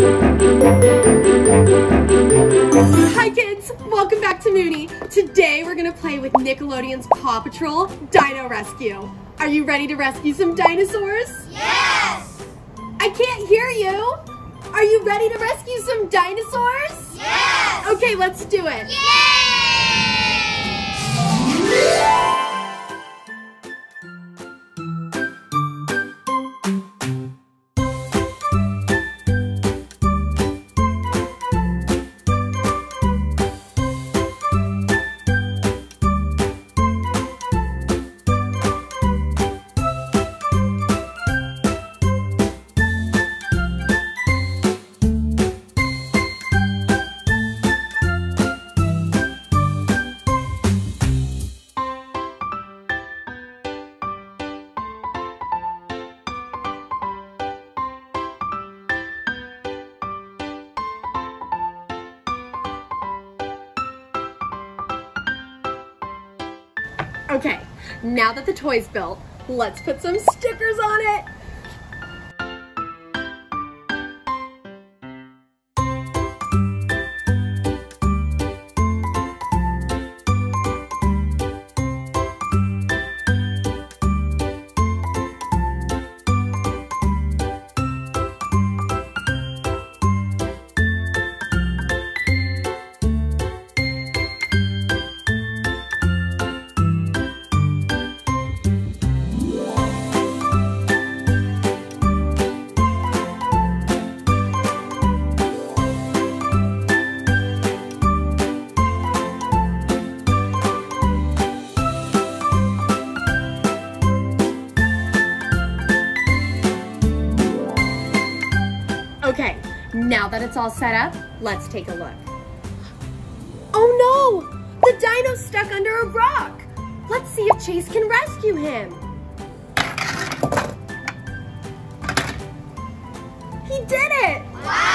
Hi kids, welcome back to Moony. Today we're gonna play with Nickelodeon's Paw Patrol Dino Rescue. Are you ready to rescue some dinosaurs? Yes! I can't hear you. Are you ready to rescue some dinosaurs? Yes! Okay, let's do it. Yay! Okay, now that the toy's built, let's put some stickers on it. Now that it's all set up, let's take a look. Oh no! The dino's stuck under a rock! Let's see if Chase can rescue him. He did it! Wow!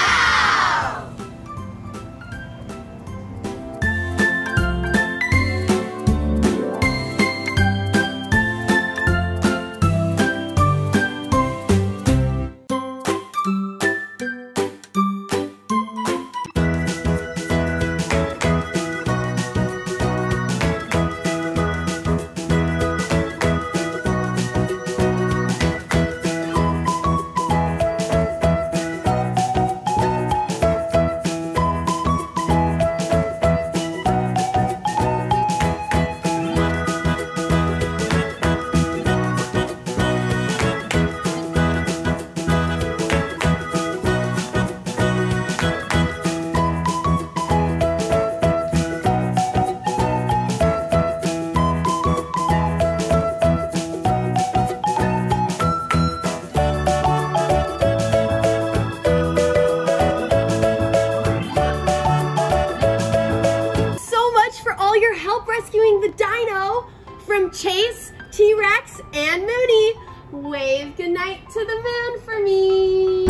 From Chase, T-Rex, and Moony. Wave goodnight to the moon for me.